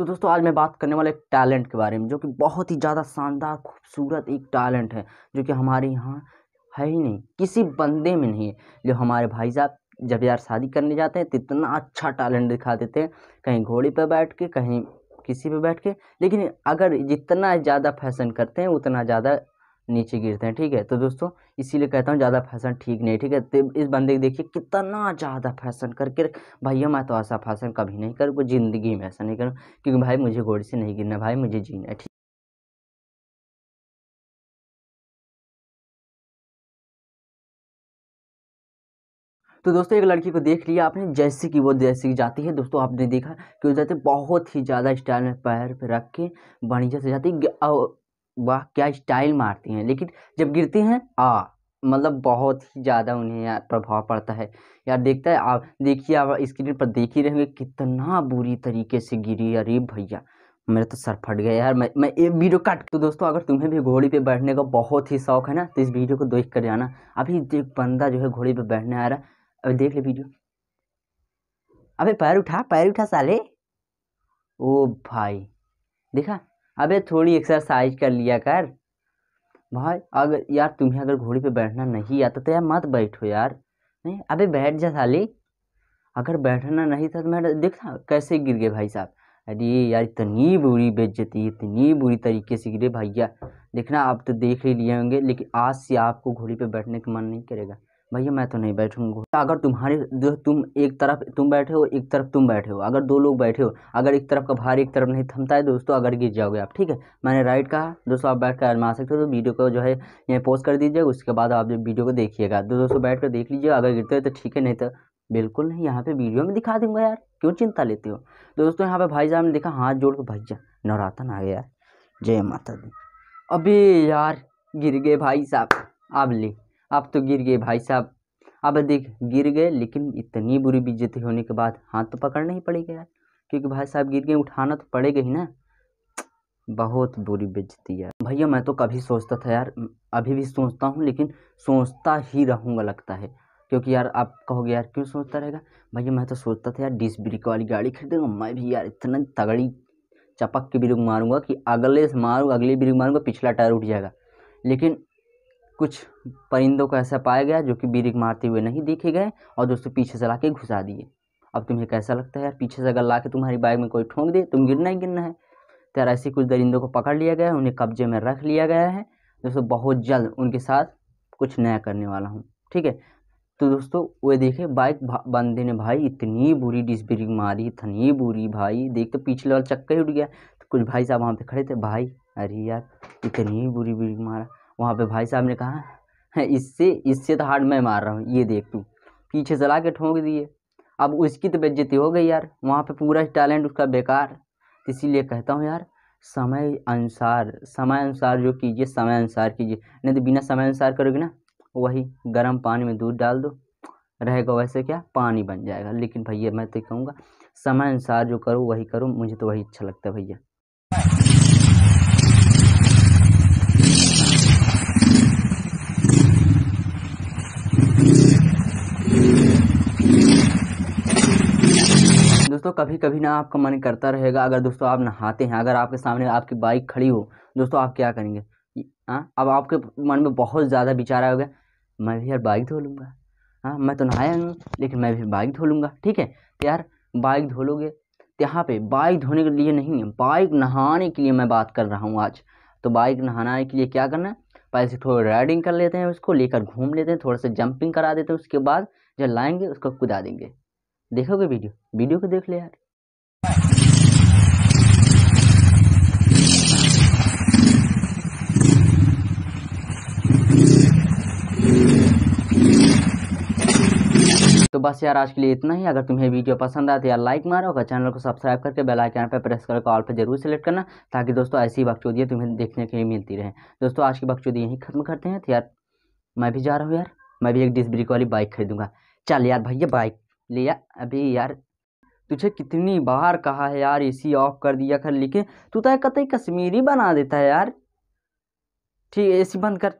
तो दोस्तों, आज मैं बात करने वाला एक टैलेंट के बारे में, जो कि बहुत ही ज़्यादा शानदार, खूबसूरत एक टैलेंट है, जो कि हमारे यहाँ है ही नहीं, किसी बंदे में नहीं है। जो हमारे भाई साहब जब यार शादी करने जाते हैं तो इतना अच्छा टैलेंट दिखा देते हैं, कहीं घोड़े पर बैठ के, कहीं किसी पर बैठ के। लेकिन अगर जितना ज़्यादा फ़ैशन करते हैं, उतना ज़्यादा नीचे गिरते हैं, ठीक है? तो दोस्तों, इसीलिए कहता हूँ ज़्यादा फ़ैशन ठीक नहीं ठीक है? तो इस बंदे को देखिए कितना ज़्यादा फ़ैशन करके भैया मैं तो ऐसा फ़ैशन कभी नहीं करूँ ज़िंदगी में ऐसा नहीं करूँ, क्योंकि भाई मुझे घोड़े से नहीं गिरना, भाई मुझे जीना है, ठीक तो दोस्तों, एक लड़की को देख लिया आपने, जैसे कि वो जैसे कि जाती है, दोस्तों आपने देखा कि वो जाते बहुत ही ज़्यादा स्टाइल में पैर पे रख के बढ़िया से जाती वाह, क्या स्टाइल मारती हैं। लेकिन जब गिरती हैं, आ मतलब बहुत ही ज़्यादा उन्हें यार प्रभाव पड़ता है। यार देखता है आप देखिए, आप स्क्रीन पर देख ही रहेंगे, कितना बुरी तरीके से गिरी अरे भैया, मेरा तो सर फट गया यार। मैं मैं एक वीडियो काट तो दोस्तों, अगर तुम्हें भी घोड़ी पे बैठने का बहुत ही शौक है ना तो इस वीडियो को देख कर जाना। अभी एक बंदा जो है घोड़ी पे बैठने आ रहा है। अभी देख ले वीडियो। अबे, पैर उठा पैर उठा साले। ओ भाई, देखा? अबे थोड़ी एक्सरसाइज कर लिया कर। भाई अगर यार तुम्हें अगर घोड़ी पे बैठना नहीं आता तो यार मत बैठो यार। नहीं, अबे बैठ जा साली। अगर बैठना नहीं था तो मैं, देखा कैसे गिर गए भाई साहब। अरे यार, इतनी बुरी बेइज्जती, इतनी बुरी तरीके से गिरे भैया। देखना, आप तो देख ही लिए होंगे, लेकिन आज से आपको घोड़ी पे बैठने का मन नहीं करेगा। भैया, मैं तो नहीं बैठूँगा। अगर तुम्हारे तुम एक तरफ़ तुम बैठे हो, एक तरफ़ तुम बैठे हो। अगर दो लोग बैठे हो, अगर एक तरफ़ का भार, एक तरफ़ नहीं, थमता है दोस्तों, अगर गिर जाओगे आप, ठीक है? मैंने राइट कहा। दोस्तों, आप बैठ कर आजमा सकते हो तो वीडियो को जो है यहाँ पोस्ट कर दीजिएगा उसके बाद आप वीडियो को देखिएगा। तो दोस्तों, बैठ कर देख लीजिए, अगर गिरते हो तो ठीक है, नहीं तो बिल्कुल नहीं, यहाँ पे वीडियो में दिखा दूँगा यार, क्यों चिंता लेते हो? तो दोस्तों, यहाँ पे भाई साहब ने देखा, हाथ जोड़ के, भैया नवरातन आ गया जय माता दी। अभी यार, गिर गए भाई साहब आप ले। अब तो गिर गए भाई साहब। अब देख, गिर गए, लेकिन इतनी बुरी बेइज्जती होने के बाद हाथ तो पकड़ना ही पड़ेगा यार, क्योंकि भाई साहब गिर गए, उठाना तो पड़ेगा ही ना। बहुत बुरी बेइज्जती है भैया, मैं तो कभी सोचता था यार अभी भी सोचता हूँ, लेकिन सोचता ही रहूँगा लगता है। क्योंकि यार, आप कहोगे यार, क्यों सोचता रहेगा? भैया, मैं तो सोचता था यार डिस ब्रिक वाली गाड़ी खरीदूँगा, मैं भी यार इतना तगड़ी चपक के ब्रिक मारूँगा कि अगले से मारूँ अगले ब्रिक मारूँगा, पिछला टायर उठ जाएगा। लेकिन कुछ परिंदों को ऐसा पाया गया जो कि बीरिक मारते हुए नहीं देखे गए और दोस्तों पीछे से ला के घुसा दिए। अब तुम्हें कैसा लगता है यार? पीछे से अगर ला के तुम्हारी बाइक में कोई ठोंक दे, तुम गिरना ही गिरना है। तो यार ऐसे कुछ दरिंदों को पकड़ लिया गया है, उन्हें कब्जे में रख लिया गया है। दोस्तों बहुत जल्द उनके साथ कुछ नया करने वाला हूँ, ठीक है? तो दोस्तों वो देखे, बाइक बंदे ने भाई इतनी बुरी डिस्ब्रिक मारी, इतनी बुरी भाई। देख तो पिछले वाला चक्का ही उठ गया। तो कुछ भाई साहब वहाँ पे खड़े थे, भाई, अरे यार, इतनी बुरी ब्रिक मारा। वहाँ पे भाई साहब ने कहा, है, इससे इससे तो हार्ड मैं मार रहा हूँ, ये देख तू। पीछे चला के ठोंक दिए। अब उसकी तो बेज्जती हो गई यार, वहाँ पे पूरा टैलेंट उसका बेकार। इसीलिए कहता हूँ यार, समय अनुसार समय अनुसार जो कीजिए, समय अनुसार कीजिए। नहीं तो बिना समय अनुसार करोगे ना, वही गर्म पानी में दूध डाल दो, रहेगा वैसे क्या, पानी बन जाएगा। लेकिन भैया, मैं तो कहूँगा, समय अनुसार जो करो, वही करो, मुझे तो वही अच्छा लगता है भैया। दोस्तों कभी कभी ना आपका मन करता रहेगा, अगर दोस्तों आप नहाते हैं, अगर आपके सामने आपकी बाइक खड़ी हो, दोस्तों आप क्या करेंगे? हाँ अब आपके मन में बहुत ज़्यादा विचार आ गया मैं भी यार बाइक धो लूँगा। हाँ मैं तो नहाया नहीं, लेकिन मैं भी बाइक धो लूँगा। ठीक है तो यार बाइक धो लोगे यहाँ पे बाइक धोने के लिए नहीं है बाइक नहाने के लिए मैं बात कर रहा हूँ आज। तो बाइक नहाने के लिए क्या करना है? पहले से थोड़ा राइडिंग कर लेते हैं उसको, लेकर घूम लेते हैं, थोड़ा सा जंपिंग करा देते हैं, उसके बाद जब लाएँगे उसको कुदा देंगे। देखोगे वीडियो? वीडियो को देख ले यार। तो बस यार, आज के लिए इतना ही। अगर तुम्हें वीडियो पसंद आए तो यार लाइक मारो अगर चैनल को सब्सक्राइब करके बेल आइकन पर प्रेस करके ऑल पर ज़रूर सेलेक्ट करना, ताकि दोस्तों ऐसी बकचोदियाँ तुम्हें देखने के लिए मिलती रहे। दोस्तों, आज की बकचोदी यहीं खत्म करते हैं। तो यार, मैं भी जा रहा हूँ यार। मैं भी एक डिस ब्रिक वाली बाइक खरीदूँगा। चल यार, भैया बाइक लिया अभी यार, तुझे कितनी बार कहा है यार, एसी ऑफ़ कर दिया कर, लेकिन तू तो कतई कश्मीरी बना देता है यार। ठीक है, एसी बंद कर।